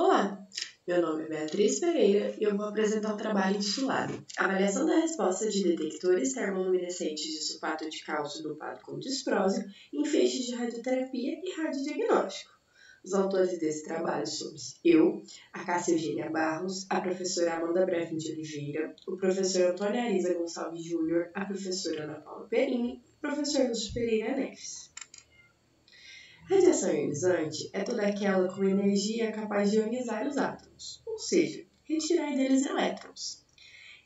Olá, meu nome é Beatriz Pereira e eu vou apresentar o trabalho intitulado Avaliação da resposta de detectores termoluminescentes de sulfato de cálcio dopado com disprósio em feixes de radioterapia e radiodiagnóstico. Os autores desse trabalho somos eu, a Cássia Eugênia Barros, a professora Amanda Brevin de Oliveira, o professor Antônio Arisa Gonçalves Júnior, a professora Ana Paula Perini e o professor Lúcio Pereira Neves. Radiação ionizante é toda aquela com energia capaz de ionizar os átomos, ou seja, retirar deles elétrons.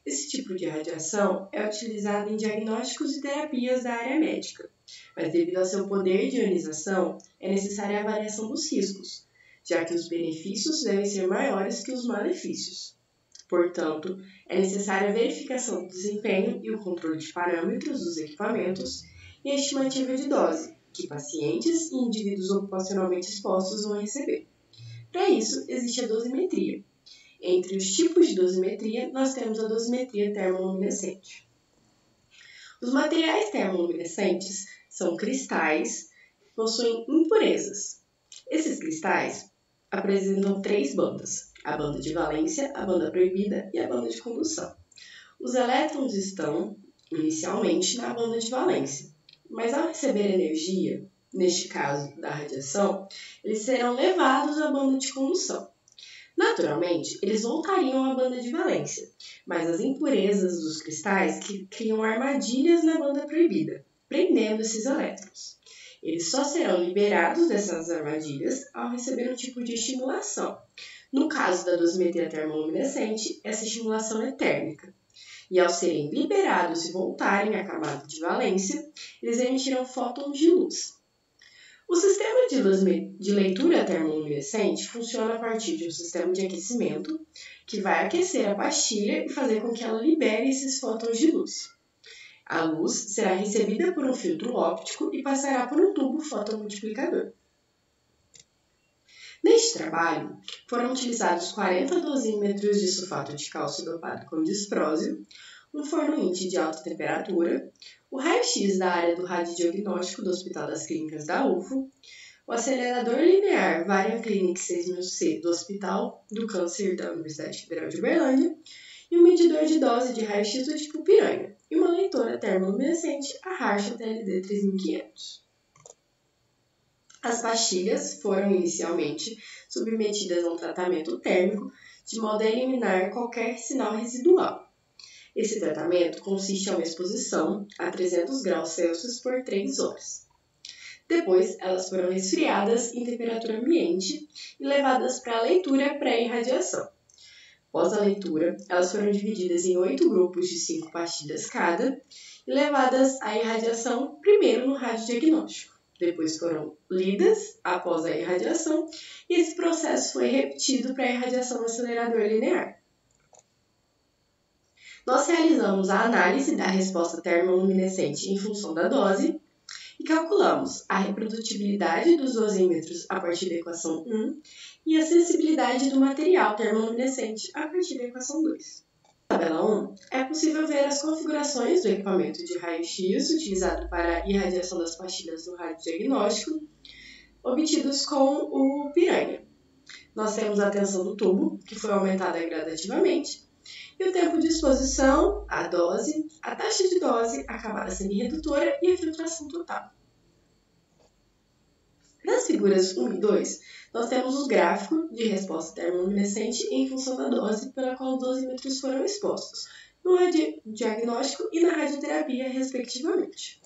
Esse tipo de radiação é utilizado em diagnósticos e terapias da área médica, mas devido ao seu poder de ionização, é necessária a avaliação dos riscos, já que os benefícios devem ser maiores que os malefícios. Portanto, é necessária a verificação do desempenho e o controle de parâmetros dos equipamentos e a estimativa de dose, que pacientes e indivíduos ocupacionalmente expostos vão receber. Para isso, existe a dosimetria. Entre os tipos de dosimetria, nós temos a dosimetria termoluminescente. Os materiais termoluminescentes são cristais que possuem impurezas. Esses cristais apresentam três bandas: a banda de valência, a banda proibida e a banda de condução. Os elétrons estão, inicialmente, na banda de valência, mas ao receber energia, neste caso da radiação, eles serão levados à banda de condução. Naturalmente, eles voltariam à banda de valência, mas as impurezas dos cristais criam armadilhas na banda proibida, prendendo esses elétrons. Eles só serão liberados dessas armadilhas ao receber um tipo de estimulação. No caso da dosimetria termoluminescente, essa estimulação é térmica e ao serem liberados e voltarem à camada de valência, eles emitirão fótons de luz. O sistema de, de leitura termoluminescente funciona a partir de um sistema de aquecimento que vai aquecer a pastilha e fazer com que ela libere esses fótons de luz. A luz será recebida por um filtro óptico e passará por um tubo fotomultiplicador. Neste trabalho, foram utilizados 40 dosímetros de sulfato de cálcio dopado com disprósio, um forno INT de alta temperatura, o raio-x da área do radiodiagnóstico do Hospital das Clínicas da UFO, o acelerador linear Varian Clinic 6000C do Hospital do Câncer da Universidade Federal de Uberlândia e um medidor de dose de raio-x do tipo piranha e uma leitora termoluminescente, a Harsha TLD 3500. As pastilhas foram inicialmente submetidas a um tratamento térmico de modo a eliminar qualquer sinal residual. Esse tratamento consiste em uma exposição a 300 graus Celsius por 3 horas. Depois, elas foram resfriadas em temperatura ambiente e levadas para a leitura pré-irradiação. Após a leitura, elas foram divididas em oito grupos de cinco pastilhas cada e levadas à irradiação primeiro no radiodiagnóstico depois foram lidas após a irradiação, e esse processo foi repetido para a irradiação no acelerador linear. Nós realizamos a análise da resposta termoluminescente em função da dose e calculamos a reprodutibilidade dos dosímetros a partir da equação 1 e a sensibilidade do material termoluminescente a partir da equação 2 tabela 1, é possível ver as configurações do equipamento de raio-x utilizado para a irradiação das pastilhas do radiodiagnóstico, obtidos com o Piranha. Nós temos a tensão do tubo, que foi aumentada gradativamente, e o tempo de exposição, a dose, a taxa de dose, a camada semi-redutora e a filtração total. Nas figuras 1 e 2, nós temos o gráfico de resposta termoluminescente em função da dose pela qual os dosímetros foram expostos, no diagnóstico e na radioterapia, respectivamente.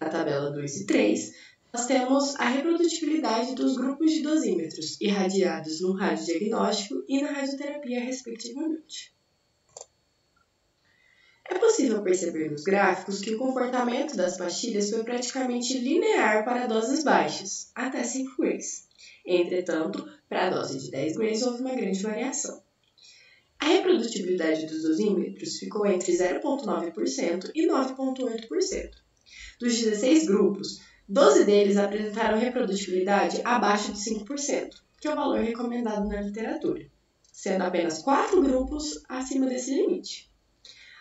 Na tabela 2 e 3, nós temos a reprodutibilidade dos grupos de dosímetros irradiados no radiodiagnóstico e na radioterapia, respectivamente. Possível perceber nos gráficos que o comportamento das pastilhas foi praticamente linear para doses baixas, até 5 grays. Entretanto, para a dose de 10 grays houve uma grande variação. A reprodutibilidade dos dosímetros ficou entre 0,9% e 9,8%. Dos 16 grupos, 12 deles apresentaram reprodutibilidade abaixo de 5%, que é o valor recomendado na literatura, sendo apenas 4 grupos acima desse limite.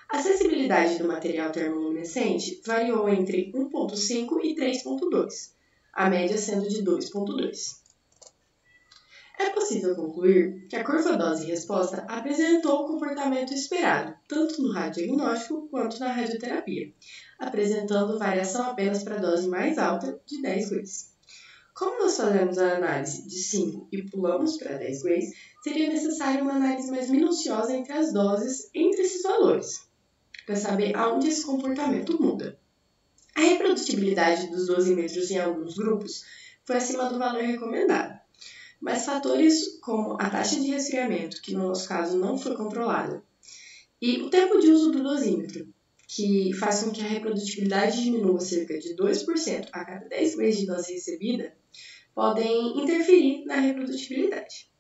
A sensibilidade do material termoluminescente variou entre 1.5 e 3.2, a média sendo de 2.2. É possível concluir que a curva dose-resposta apresentou o comportamento esperado, tanto no radiodiagnóstico quanto na radioterapia, apresentando variação apenas para a dose mais alta de 10 grays. Como nós fazemos a análise de 5 e pulamos para 10 grays, seria necessária uma análise mais minuciosa entre as doses entre esses valores, para saber aonde esse comportamento muda. A reprodutibilidade dos dosímetros em alguns grupos foi acima do valor recomendado, mas fatores como a taxa de resfriamento, que no nosso caso não foi controlada, e o tempo de uso do dosímetro, que faz com que a reprodutibilidade diminua cerca de 2% a cada 10 meses de dose recebida, podem interferir na reprodutibilidade.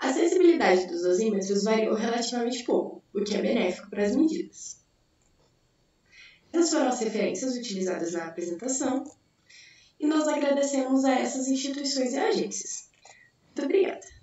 A sensibilidade dos dosímetros variou relativamente pouco, o que é benéfico para as medidas. Essas foram as referências utilizadas na apresentação e nós agradecemos a essas instituições e agências. Muito obrigada!